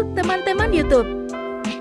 Teman-teman YouTube.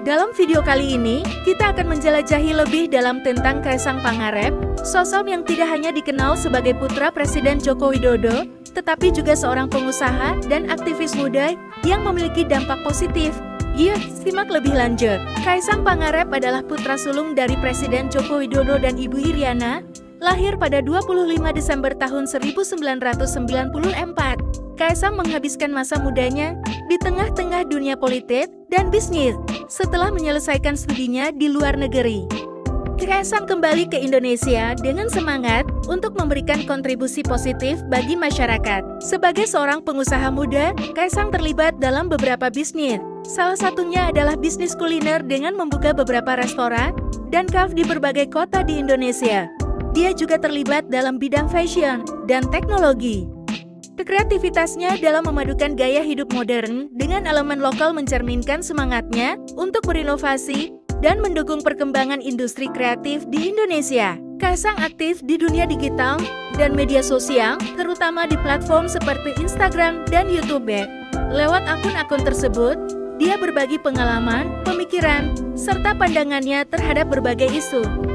Dalam video kali ini, kita akan menjelajahi lebih dalam tentang Kaisang Pangarep, sosok yang tidak hanya dikenal sebagai putra Presiden Joko Widodo, tetapi juga seorang pengusaha dan aktivis muda yang memiliki dampak positif. Yuk, simak lebih lanjut. Kaisang Pangarep adalah putra sulung dari Presiden Joko Widodo dan Ibu Iriana, lahir pada 25 Desember tahun 1994. Kaisang menghabiskan masa mudanya di tengah-tengah dunia politik dan bisnis setelah menyelesaikan studinya di luar negeri. Kaisang kembali ke Indonesia dengan semangat untuk memberikan kontribusi positif bagi masyarakat. Sebagai seorang pengusaha muda, Kaisang terlibat dalam beberapa bisnis. Salah satunya adalah bisnis kuliner dengan membuka beberapa restoran dan kafe di berbagai kota di Indonesia. Dia juga terlibat dalam bidang fashion dan teknologi. Kreativitasnya dalam memadukan gaya hidup modern dengan elemen lokal mencerminkan semangatnya untuk berinovasi dan mendukung perkembangan industri kreatif di Indonesia. Kasang aktif di dunia digital dan media sosial, terutama di platform seperti Instagram dan YouTube. Lewat akun-akun tersebut, dia berbagi pengalaman, pemikiran, serta pandangannya terhadap berbagai isu.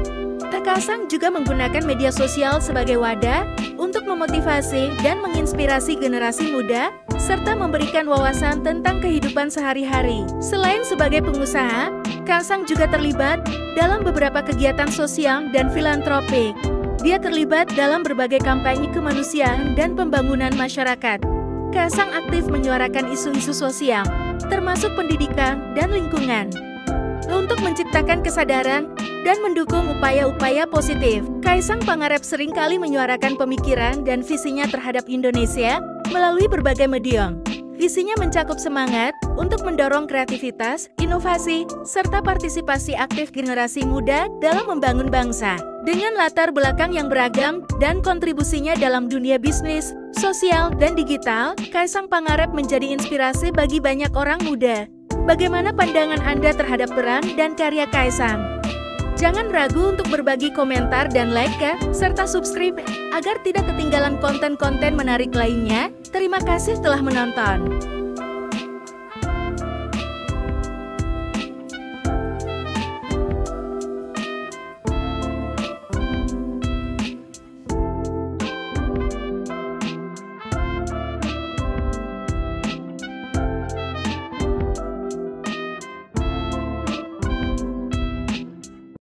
Takasang juga menggunakan media sosial sebagai wadah untuk memotivasi dan menginspirasi generasi muda, serta memberikan wawasan tentang kehidupan sehari-hari. Selain sebagai pengusaha, Kasang juga terlibat dalam beberapa kegiatan sosial dan filantropik. Dia terlibat dalam berbagai kampanye kemanusiaan dan pembangunan masyarakat. Kasang aktif menyuarakan isu-isu sosial, termasuk pendidikan dan lingkungan. Untuk menciptakan kesadaran dan mendukung upaya-upaya positif. Kaisang Pangarep sering kali menyuarakan pemikiran dan visinya terhadap Indonesia melalui berbagai medium. Visinya mencakup semangat untuk mendorong kreativitas, inovasi, serta partisipasi aktif generasi muda dalam membangun bangsa. Dengan latar belakang yang beragam dan kontribusinya dalam dunia bisnis, sosial, dan digital, Kaisang Pangarep menjadi inspirasi bagi banyak orang muda. Bagaimana pandangan Anda terhadap peran dan karya Kaisang? Jangan ragu untuk berbagi komentar dan like ya, serta subscribe agar tidak ketinggalan konten-konten menarik lainnya. Terima kasih telah menonton.